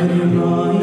You're rise.